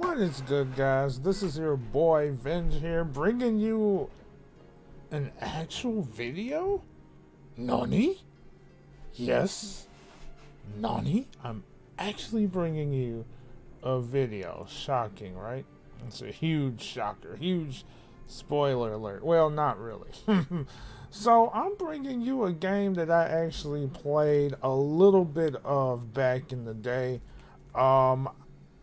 What is good, guys? This is your boy Venge here, bringing you an actual video? Nani? Yes, Nani? I'm actually bringing you a video. Shocking, right? It's a huge shocker, huge spoiler alert. Well, not really. so, I'm bringing you a game that I actually played a little bit of back in the day. Um,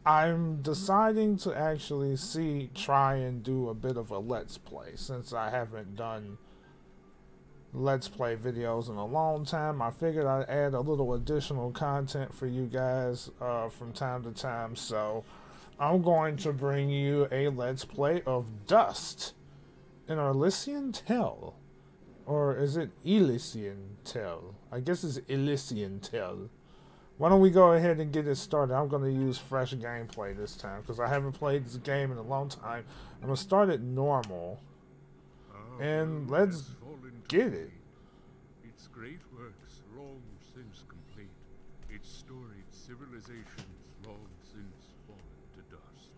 I'm deciding to actually see, try and do a bit of a let's play since I haven't done let's play videos in a long time. I figured I'd add a little additional content for you guys uh, from time to time. So I'm going to bring you a let's play of Dust in Elysian Tell. Or is it Elysian Tell? I guess it's Elysian Tell. Why don't we go ahead and get it started? I'm going to use fresh gameplay this time because I haven't played this game in a long time. I'm going to start it normal. Oh, and let's get it. Its great works long since complete. Its storied civilizations long since fallen to dust.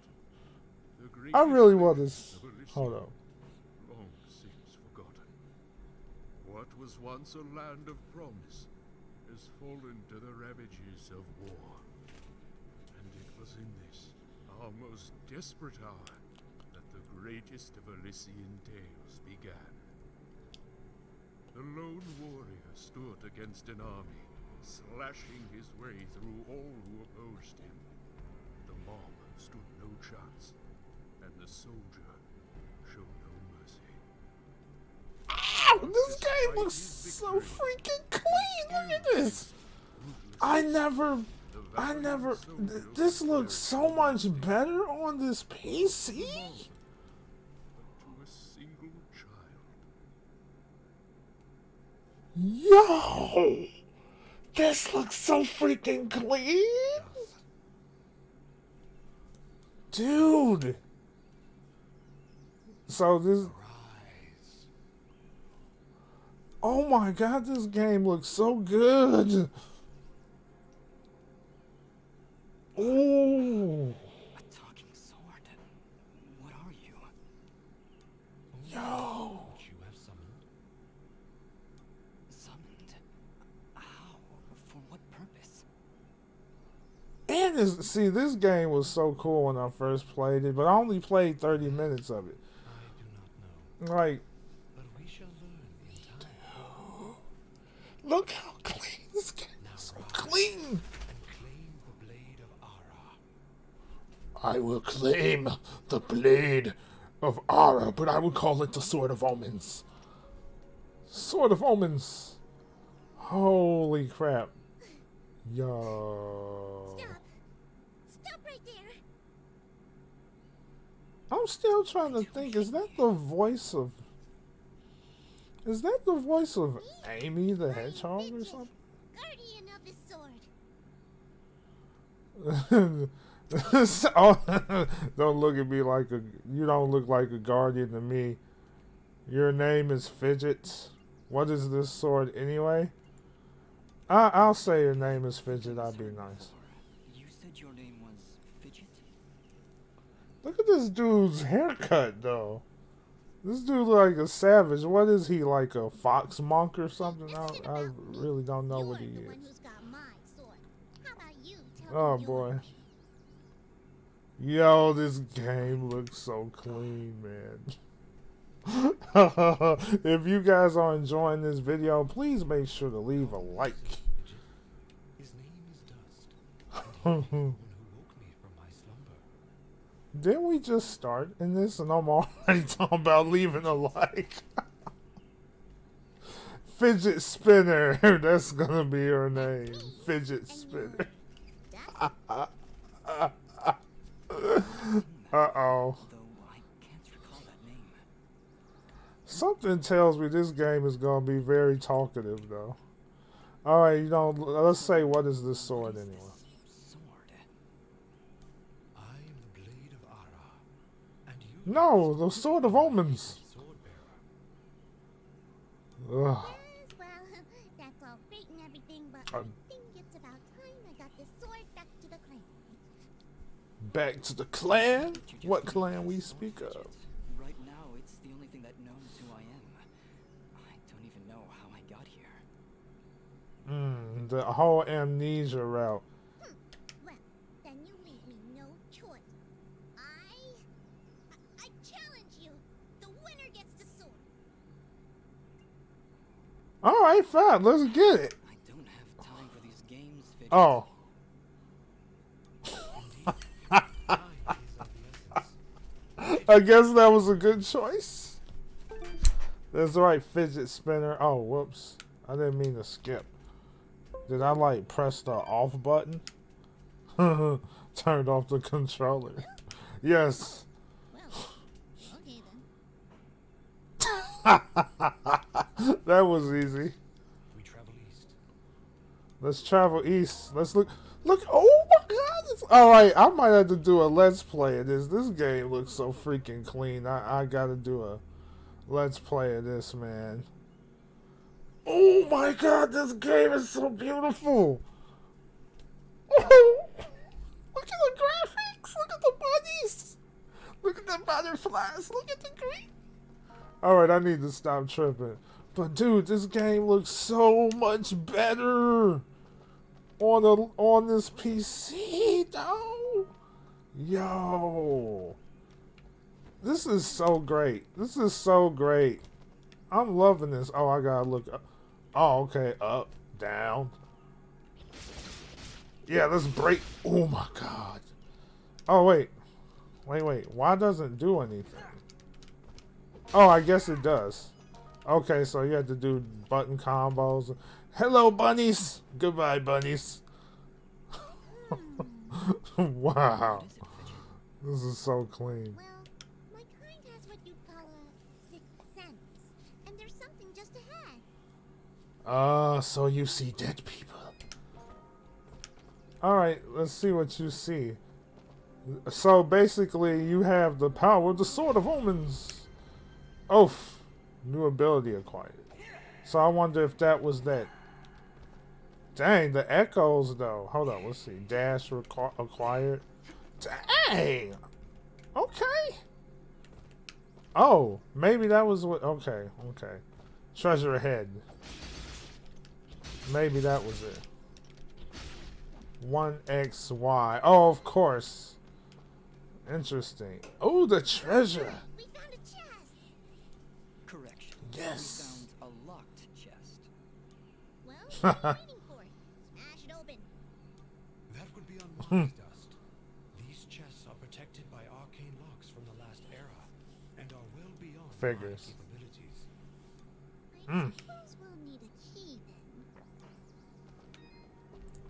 I really want greatest to... of Elysium Hold on. Long since forgotten. What was once a land of promise has fallen to the ravages of war. And it was in this, our most desperate hour, that the greatest of Elysian tales began. The lone warrior stood against an army, slashing his way through all who opposed him. The mob stood no chance, and the soldier This game looks so freaking clean. Look at this. I never, I never. th- This looks so much better on this PC. Yo, this looks so freaking clean, dude. So this. Oh my god, this game looks so good. Ooh. A talking sword. What are you? Yo. You have summoned? Summoned? How? For what purpose? And this, see, this game was so cool when I first played it, but I only played 30 minutes of it. I do not know. Like, But we shall learn in time. Look how clean this game is. So clean. And claim the blade of Ahrah. I will claim the blade of Ahrah, but I would call it the Sword of Omens. Sword of Omens. Holy crap. Yo. Stop! Stop right there! I'm still trying to think, is that the voice of. Is that the voice of Amy the Hedgehog or something? Guardian of the sword. oh, don't look at me like a. You don't look like a guardian to me. Your name is Fidgets. What is this sword anyway? I, I'll say your name is Fidget. I'd be nice. You said your name was Fidget? Look at this dude's haircut, though. This dude look like a savage. What is he like a fox monk or something? I, I really don't know what he You're the one is. who's got my sword. How about you tell Oh boy. Yo, this game looks so clean, man. if you guys are enjoying this video, please make sure to leave a like. His name is Dust. And he is the one who woke me from my slumber. Didn't we just start in this and I'm already talking about leaving a like? Fidget Spinner. That's gonna be her name. Fidget Spinner. Uh oh. Something tells me this game is gonna be very talkative, though. All right, you know, let's say what is this sword anyway? this sword? I am the blade of Ahrah. And you No, the sword of omens. Ugh. Yes, well, that's all great and everything, but Um. I think it's about time I got this sword back to the clan. Back to the clan. But you just What clan we speak of? Right now, it's the only thing that knows who I am. I don't even know how I got here. Hmm, the whole amnesia route. Well, then you leave me no choice. I. I, I challenge you. The winner gets the sword. All right, fine. Let's get it. I don't have time for these games, Fidget. Oh, Time is of the essence. I guess that was a good choice. That's right, fidget spinner. Oh, whoops. I didn't mean to skip. Did I like press the off button? Turned off the controller. Yes. Well, okay then. that was easy. We travel east. Let's travel east. Let's look. Look. Oh my god. It's, all right. I might have to do a let's play of this. This game looks so freaking clean. I, I got to do a let's play of this, man. Oh my god. This game is so beautiful. Oh, look at the graphics. Look at the bunnies. Look at the butterflies. Look at the green. All right. I need to stop tripping. But dude, this game looks so much better on the on this PC, though. Yo, this is so great. This is so great. I'm loving this. Oh, I gotta look up. Oh, okay, up, down. Yeah, let's break. Oh my god. Oh wait, wait, wait. Why doesn't do anything? Oh, I guess it does. Okay, so you have to do button combos. Hello, bunnies. Goodbye, bunnies. wow, What is it, Fidget? this is so clean. Well, my kind has what you call a sixth sense. And there's something just ahead. Uh, so you see dead people. All right, let's see what you see. So basically, you have the power of the Sword of Omens. Oath, new ability acquired. So I wonder if that was that. Dang, the echoes though. Hold on, let's see. Dash acquired. Dang. Okay. Oh, maybe that was what. Okay, okay. Treasure ahead. Maybe that was it. 1xy. Oh, of course. Interesting. Oh, the treasure. We found a chest. Correction. Yes. Found a locked chest. Well, what are waiting for? Smash it open. That would be unwise, Dust. These chests are protected by arcane locks from the last era, and are well beyond my Figures. capabilities. I Mm. suppose we'll need a key.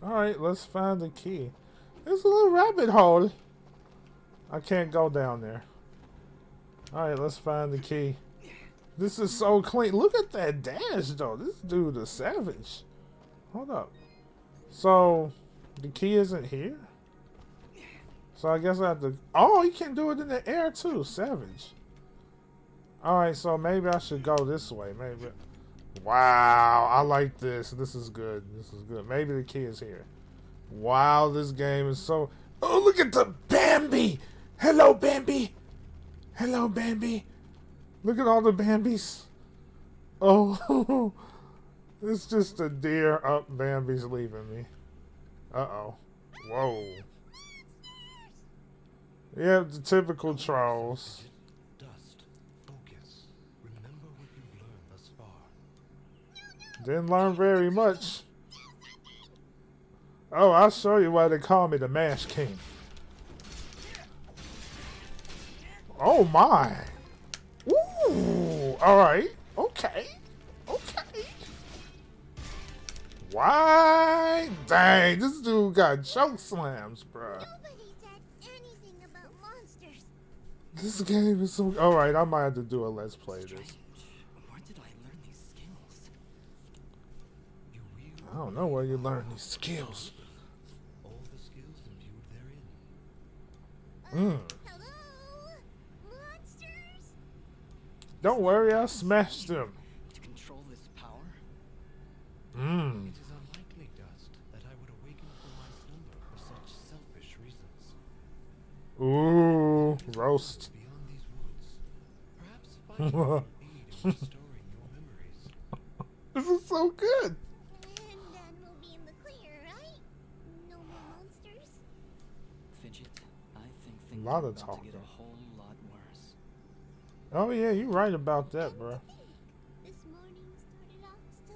Alright, let's find the key. There's a little rabbit hole. I can't go down there. Alright, let's find the key. This is so clean. Look at that dash, though. This dude is savage. Hold up. So, the key isn't here? So I guess I have to... Oh, you can do it in the air, too. Savage. Alright, so maybe I should go this way. Maybe... Wow, I like this. This is good. This is good. Maybe the key is here. Wow, this game is so. Oh, look at the Bambi! Hello, Bambi! Hello, Bambi! Look at all the Bambis. Oh, it's just a deer. Up, Bambi's leaving me. Uh oh. Whoa. Yeah, the typical trolls. Didn't learn very much. Oh, I'll show you why they call me the Mash King. Oh my. Ooh, alright. Okay. Okay. Why? Dang, this dude got choke slams, bruh. Nobody said anything about monsters. This game is so. Alright, I might have to do a let's play this. Where did I learn these skills? I don't know where you learn these skills. all the skills imbued therein. Mm. Hello? Monsters? Don't worry, I'll smash them. To control this power? Mmm. It is unlikely, Dust, that I would awaken from my slumber for such selfish reasons. Ooh, roast. Beyond these woods. Perhaps finding will aid in restoring your memories. This is so good. And then we'll be in the clear, right? No more monsters? Fidget, I think things Lot are of about to talking. get a whole lot worse. Oh yeah, you're right about that, bro. This morning started off so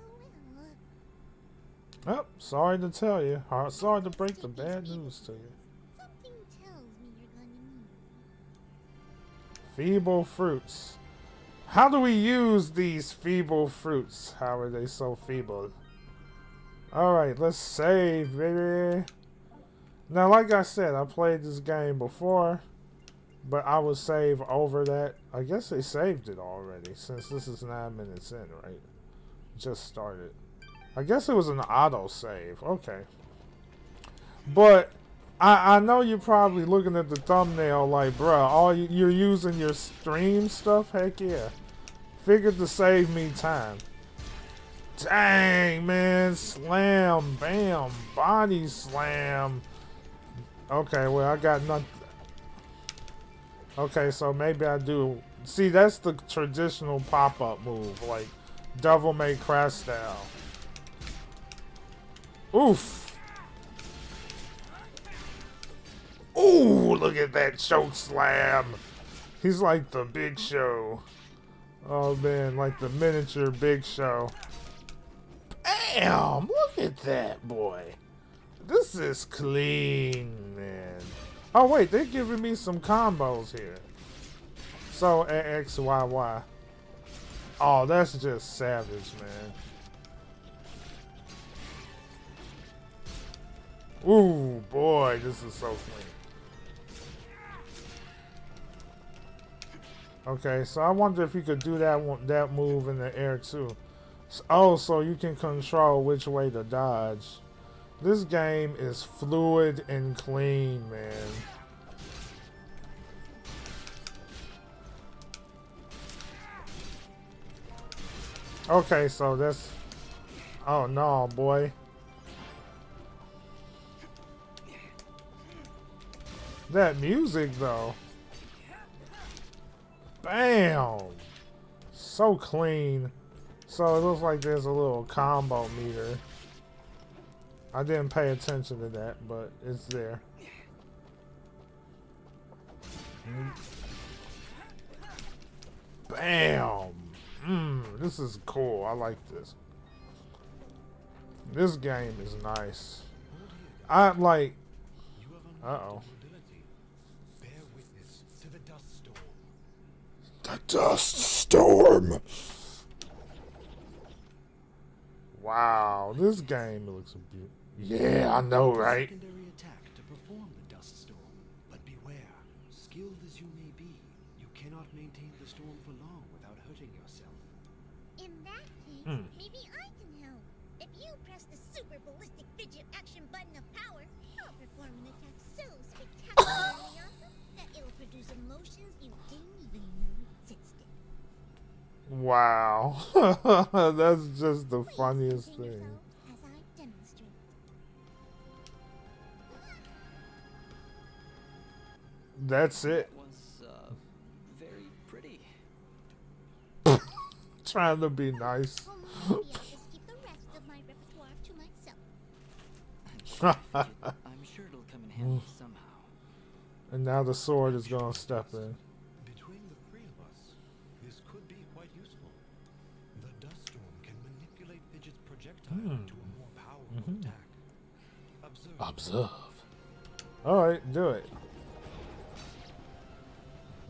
well. Oh, sorry to tell you. Sorry to break the bad news to you. Something tells me you're gonna need Feeble fruits. How do we use these feeble fruits? How are they so feeble? Alright, let's save, baby. Now, like I said, I played this game before, but I would save over that. I guess they saved it already, since this is 9 minutes in, right? Just started. I guess it was an auto save. Okay. But I, I know you're probably looking at the thumbnail like, bruh, all you, you're using your stream stuff? Heck yeah. Figured to save me time. Dang, man. Slam, bam, body slam. Okay, well, I got nothing. Okay, so maybe I do. See, that's the traditional pop-up move, like Devil May Cry style. Oof. Ooh, look at that choke slam. He's like the big show. Oh man, like the miniature big show. Bam! Look at that boy. This is clean, man. Oh wait, they're giving me some combos here. So X Y Y. Oh, that's just savage, man. Ooh, boy, this is so clean. Okay, so I wonder if you could do that one, that move in the air too. Oh, so you can control which way to dodge. This game is fluid and clean, man. Okay, so that's. Oh no, boy. That music, though. Bam! So clean. So it looks like there's a little combo meter. I didn't pay attention to that, but it's there. Bam! Mmm, this is cool. I like this. This game is nice. I like. Uh-oh. The dust storm. Wow, this game looks beautiful. Yeah, I know, right? Secondary attack to perform the dust storm. But beware, skilled as you may be, you cannot maintain the storm for long without hurting yourself. In that case, Hmm. maybe I can help. If you press the super ballistic fidget action button of power, I'll perform an attack so spectacularly awesome that it'll produce emotions you didn't even know existed. Wow, that's just the Please funniest contain thing. That's it. was uh, very pretty. Trying to be nice. I'll just keep the rest of my repertoire to myself. Fidget, I'm sure it'll come in handy somehow. And now the sword is gonna step in. Between the three of us, this could be quite useful. The dust storm can manipulate Fidget's projectile Hmm. into a more powerful Mhm. attack. Observe. Observe. Alright, do it.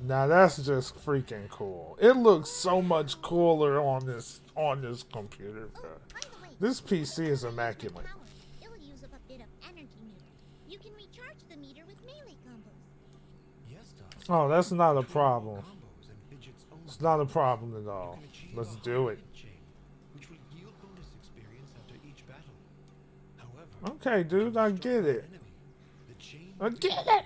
Now that's just freaking cool. It looks so much cooler on this on this computer. Oh, bro. way, This PC is immaculate. Oh, that's not a problem. It's not a problem at all. Let's do it. Okay, dude, I get it. I get it.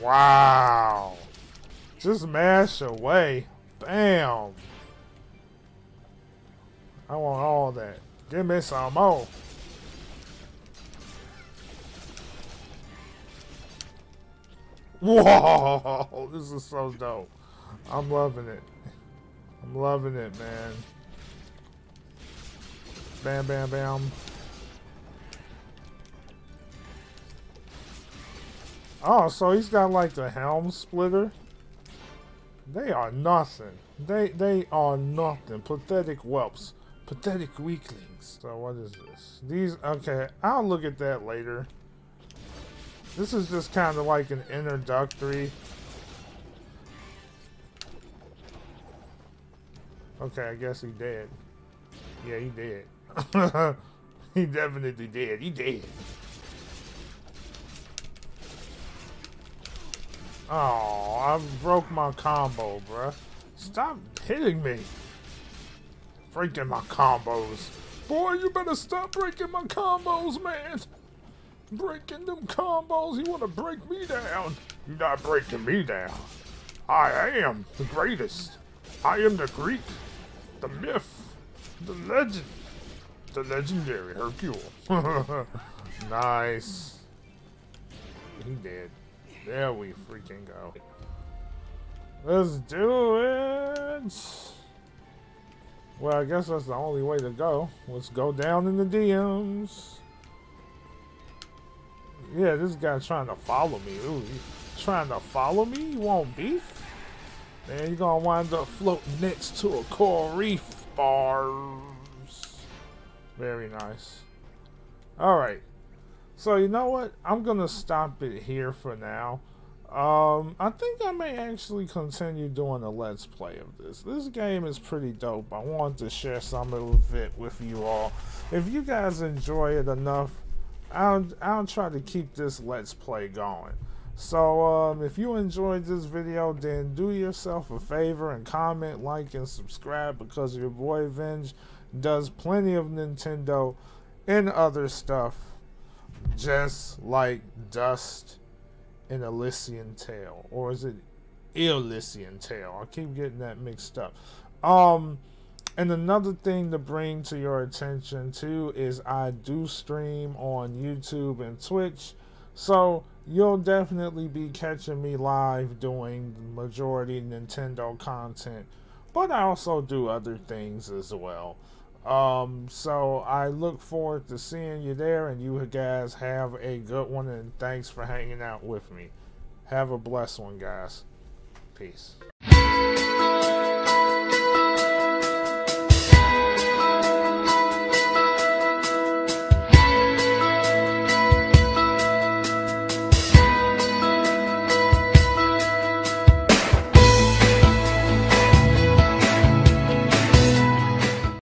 Wow. Just mash away. Bam. I want all that. Give me some more. Whoa, this is so dope. I'm loving it. I'm loving it, man. Bam, bam, bam. Oh, so he's got like the helm splitter. They are nothing. They they are nothing. Pathetic whelps. Pathetic weaklings. So what is this? These okay, I'll look at that later. This is just kind of like an introductory. Okay, I guess he did. Yeah, he did. he definitely did. He did. Oh, I broke my combo, bruh. Stop hitting me. Breaking my combos. Boy, you better stop breaking my combos, man. Breaking them combos. You want to break me down. You're not breaking me down. I am the greatest. I am the Greek, the myth, the legend, the legendary Hercule. nice. He did. There we freaking go. Let's do it! Well, I guess that's the only way to go. Let's go down in the DMs. Yeah, this guy trying to follow me. Ooh, he's trying to follow me? You want beef? Man, you're gonna wind up floating next to a coral reef bars. Very nice. Alright. So you know what? I'm gonna stop it here for now. Um, I think I may actually continue doing a let's play of this. This game is pretty dope. I want to share some of it with you all. If you guys enjoy it enough, I'll I'll try to keep this let's play going. So um, if you enjoyed this video, then do yourself a favor and comment, like, and subscribe because your boy Venge does plenty of Nintendo and other stuff just like dust in Elysian Tail. Or is it Elysian Tail? I keep getting that mixed up. Um, and another thing to bring to your attention too is I do stream on YouTube and Twitch. So you'll definitely be catching me live doing majority Nintendo content. But I also do other things as well. Um, so I look forward to seeing you there, and you guys have a good one, and thanks for hanging out with me. Have a blessed one, guys. Peace.